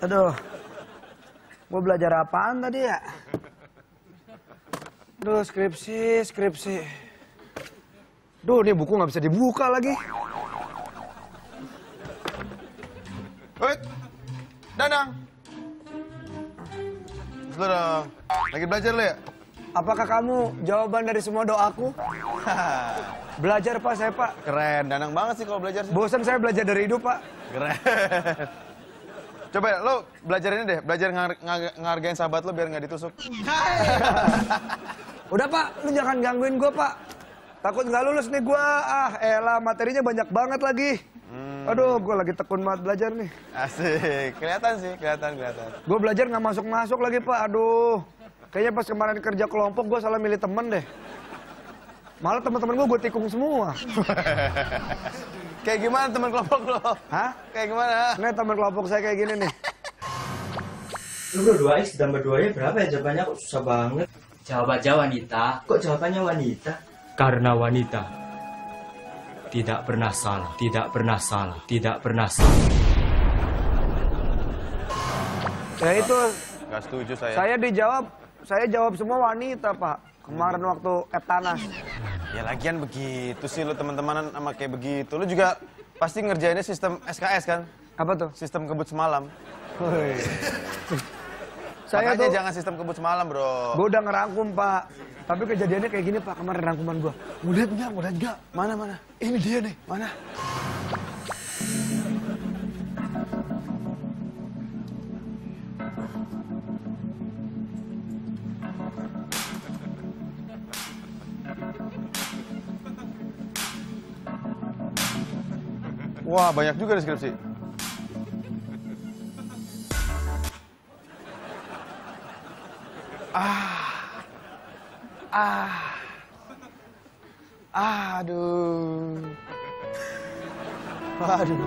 Aduh. Gue belajar apaan tadi ya? Aduh, skripsi, skripsi. Duh, ini buku nggak bisa dibuka lagi. Wait, Danang. Lu dong. Lagi belajar lu ya? Apakah kamu jawaban dari semua doaku? Belajar, Pak, saya, Pak. Keren, Danang banget sih kalau belajar sih. Bosan saya belajar dari hidup, Pak. Keren. Coba ya, lo belajar ini deh, belajar ngar ngar- ngargain sahabat lo biar nggak ditusuk. Udah, Pak, lu jangan gangguin gue, Pak. Takut nggak lulus nih gue. Ah, elah, materinya banyak banget lagi. Aduh, gue lagi tekun banget belajar nih. Asik, kelihatan sih, kelihatan, kelihatan. Gue belajar nggak masuk-masuk lagi, Pak. Aduh. Kayaknya pas kemarin kerja kelompok, gue salah milih temen deh. Malah teman-teman gue gue tikung semua. Kayak gimana teman kelompok lo? Hah? Kayak gimana? Nih teman kelompok saya kayak gini nih. Lu berdua X ditambah 2 nya berapa ya jawabannya kok susah banget. Jawabannya wanita Kok jawabannya wanita? karena wanita tidak pernah salah, tidak pernah salah, tidak pernah salah. Ya itu, Gak setuju saya. saya dijawab, saya jawab semua wanita, Pak. Kemarin waktu Etanas. Ya lagian begitu sih lo teman-temanan sama kayak begitu. Lo juga pasti ngerjainnya sistem SKS kan? Apa tuh? Sistem kebut semalam. Saya Makanya tuh, jangan sistem kebut semalam bro. gue udah ngerangkum, Pak. Tapi kejadiannya kayak gini, Pak. Kemarin rangkuman gue. Mau lihat nggak? Mau lihat nggak? Mana mana? Ini dia nih. Mana? Wah, banyak juga deskripsi. Ah. Ah. Aduh. Aduh.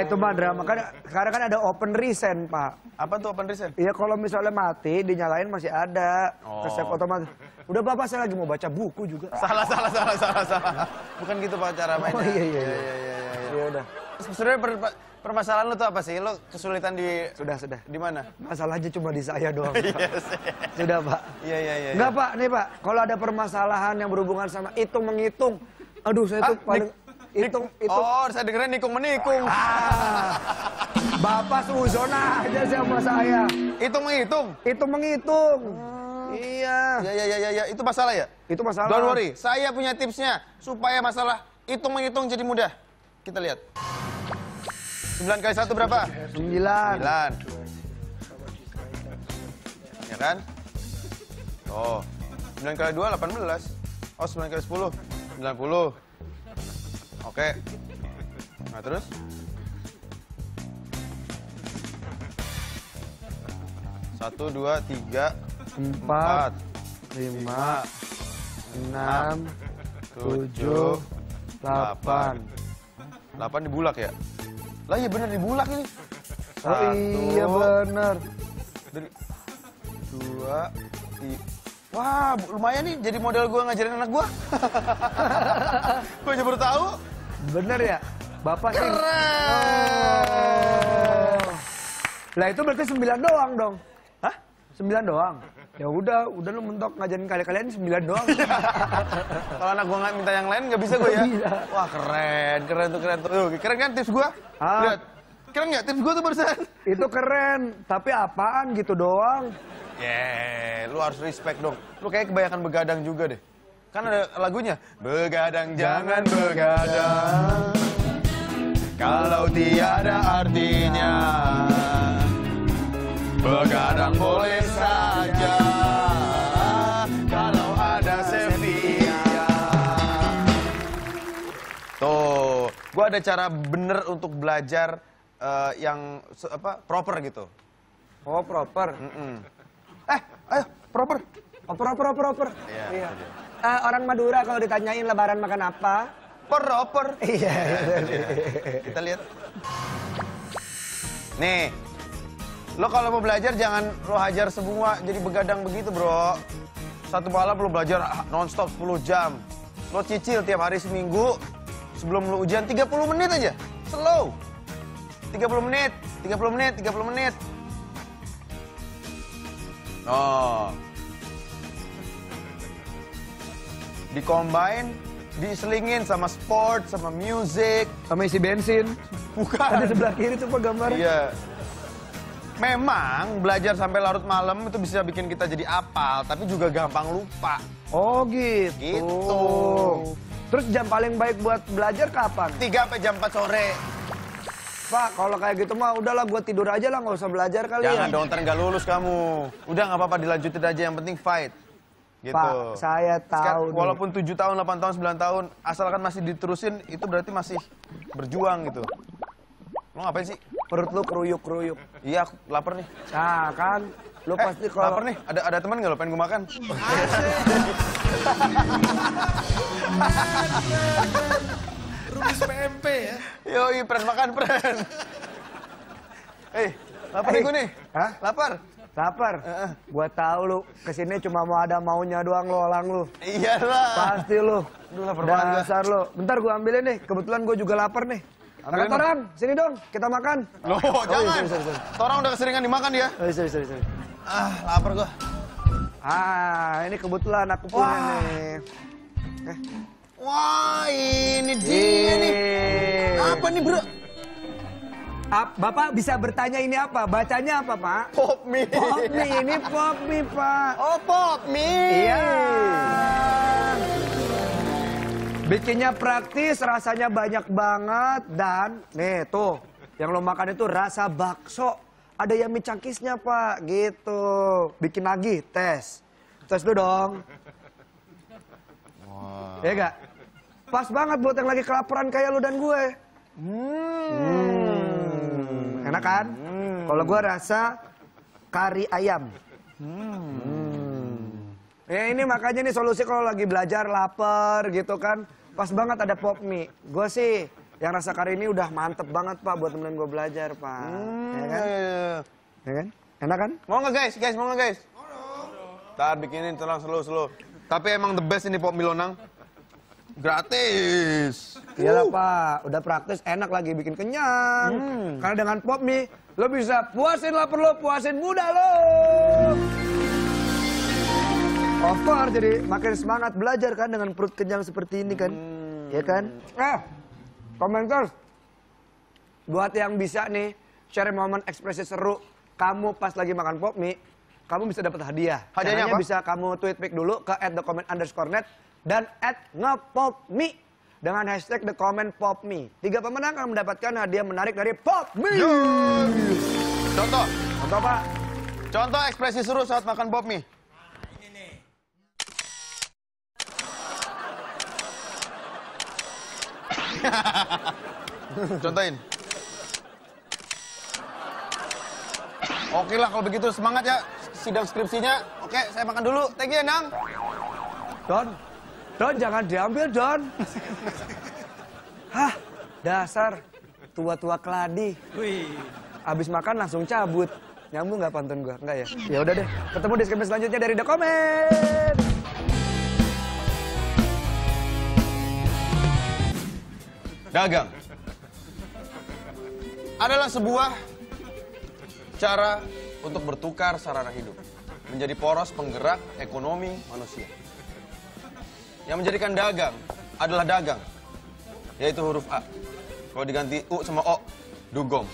Itu mah drama. Kan, sekarang kan ada open resend, Pak. Apa tuh open recent? Iya kalau misalnya mati dinyalain masih ada Oh. resep otomatis. Udah bapak saya lagi mau baca buku juga. Salah, salah, salah, salah, salah. Bukan gitu Pak cara mainnya. Oh iya iya iya. Iya, iya, iya, iya. Ya udah. Sebenarnya per- permasalahan lo tuh apa sih? Lo kesulitan di Sudah sudah. di mana? Masalahnya cuma di saya doang. Iya sih. Sudah pak. Iya, iya, iya. Enggak pak, nih pak. Kalau ada permasalahan yang berhubungan sama hitung menghitung, aduh saya tuh Ah, paling nik- hitung hitung. Oh, saya dengerin nikung menikung. Ah, bapak suzona aja sama saya. Hitung menghitung. Hitung menghitung. Iya. Ya, ya, ya, ya, ya. Itu masalah ya? Itu masalah. Don't worry, saya punya tipsnya supaya masalah hitung menghitung jadi mudah. Kita lihat. 9 kali 1 berapa? Sembilan. 9. Ya kan? Oh. 9 kali 2 18. Oh, 9 kali 10 90. Oke. Nah, terus? Satu, dua, tiga, Empat. empat, Lima. Enam. tujuh. Delapan. delapan dibulak ya? Lah iya bener dibulak ini. Oh iya benar. dari dua, tiga. Wah, lumayan nih jadi model gua ngajarin anak gua. gua aja baru tahu. Bener ya? Bapak sih. Keren. Oh. Lah itu berarti sembilan doang dong. Hah? Sembilan doang. Ya udah, udah lu mentok ngajarin kalian-kalian sembilan doang. Kalau anak gua nggak minta yang lain nggak bisa gua ya. Bisa. Wah keren, keren tuh keren tuh. Tuh, keren kan tips gua? Ah. Lihat. Keren nggak tips gua tuh barusan? itu keren, tapi apaan gitu doang. Yeah, lu harus respect dong. Lu kayak kebanyakan begadang juga deh. Kan ada lagunya. Begadang jangan begadang. Kalau tiada artinya. Begadang boleh saja. Kalau ada Sevilla. Tuh, gua ada cara bener untuk belajar eh, yang apa proper gitu. Oh, proper. Mm-mm. Eh, ayo, proper. Oh, proper, proper, proper. Iya, Eh, orang Madura kalau ditanyain lebaran makan apa? Proper. Iya. Kita lihat. Nih, Lo kalau mau belajar jangan lo hajar semua jadi begadang begitu bro. Satu malam lo belajar nonstop 10 jam. Lo cicil tiap hari seminggu sebelum lo ujian 30 menit aja. Slow. 30 menit, 30 menit, 30 menit. Oh. Dicombine, diselingin sama sport, sama music. Sama isi bensin. Bukan. Ada sebelah kiri tuh pak gambarnya. Iya. Memang belajar sampai larut malam itu bisa bikin kita jadi apal, tapi juga gampang lupa. Oh gitu. Gitu. Terus jam paling baik buat belajar kapan? 3 sampai jam 4 sore. Pak, kalau kayak gitu mah udahlah gue tidur aja lah, nggak usah belajar kali Jangan ya. dong, ntar nggak lulus kamu. Udah nggak apa-apa dilanjutin aja, yang penting fight. Gitu. Pak, saya tahu Sekarang, nih. walaupun 7 tahun, 8 tahun, 9 tahun, asalkan masih diterusin, itu berarti masih berjuang gitu. Lo ngapain sih? Perut lu keruyuk-keruyuk. Iya, aku lapar nih. Nah kan, lu Eh, pasti kalau... lapar nih. Ada ada teman nggak lo pengen gue makan? Rumus PMP ya. Yoi, pren makan, pren. Eh, lapar nih gue nih. Hah? Lapar. Lapar? Gua tahu lu ke sini cuma mau ada maunya doang lu, orang lu. Iyalah. Pasti lu. Aduh, lapar. Dasar lu. Bentar gua ambilin nih, kebetulan gua juga lapar nih. Ambilin, Torang, sini dong, kita makan. Loh, Oh, iya, jangan. sorry, sorry, sorry. Orang udah keseringan dimakan dia. Oh, sorry, sorry, sorry. Ah, lapar gua. Ah, ini kebetulan aku punya Wah. nih. Eh, Wah, ini dia nih. Ih. Apa nih, Bro? Ap- Bapak bisa bertanya ini apa? Bacanya apa, Pak? Pop mie. Pop mie, ini pop mie, Pak. Oh, pop mie. Iya. Bikinnya praktis, rasanya banyak banget dan nih tuh yang lo makan itu rasa bakso. Ada yang mie cangkisnya pak, gitu. Bikin lagi, tes. Tes dulu dong. Iya gak? Pas banget buat yang lagi kelaparan kayak lu dan gue. Hmm. Enak kan? Kalau gue rasa kari ayam. Ya ini makanya nih solusi kalau lagi belajar lapar gitu kan. Pas banget ada pop mie. Gue sih yang rasa kari ini udah mantep banget pak buat temen gue belajar pak. Ya kan? Ya kan? Enak kan? Mau nggak guys? Guys, mau nggak guys? Ntar bikinin tenang slow slow. Tapi emang the best ini pop mie lonang. Gratis. Iyalah pak, udah praktis enak lagi bikin kenyang. Karena dengan pop mie, lo bisa puasin lapar lo, puasin muda lo. Of course, jadi makin semangat belajar kan dengan perut kenyang seperti ini kan. Ya kan? Eh, komentar. Buat yang bisa nih, share momen ekspresi seru kamu pas lagi makan pop mie, kamu bisa dapat hadiah. Hadiahnya Caranya apa? bisa kamu tweet pic dulu ke at the comment underscore net dan at ngepopme dengan hashtag the comment popme. Tiga pemenang akan mendapatkan hadiah menarik dari Popme. Contoh, Contoh Pak, contoh ekspresi seru saat makan pop mie. Contohin. Oke lah kalau begitu semangat ya sidang skripsinya. Oke, saya makan dulu. Thank you, Nang. Don, Don jangan diambil Don. Hah, dasar tua-tua keladi. Wih. Abis makan langsung cabut. Nyambung nggak pantun gua? Enggak ya? Ya udah deh. Ketemu di skripsi selanjutnya dari The Comment. Dagang adalah sebuah cara untuk bertukar sarana hidup menjadi poros penggerak ekonomi manusia. Yang menjadikan dagang adalah dagang, yaitu huruf A. Kalau diganti U sama O, dugong.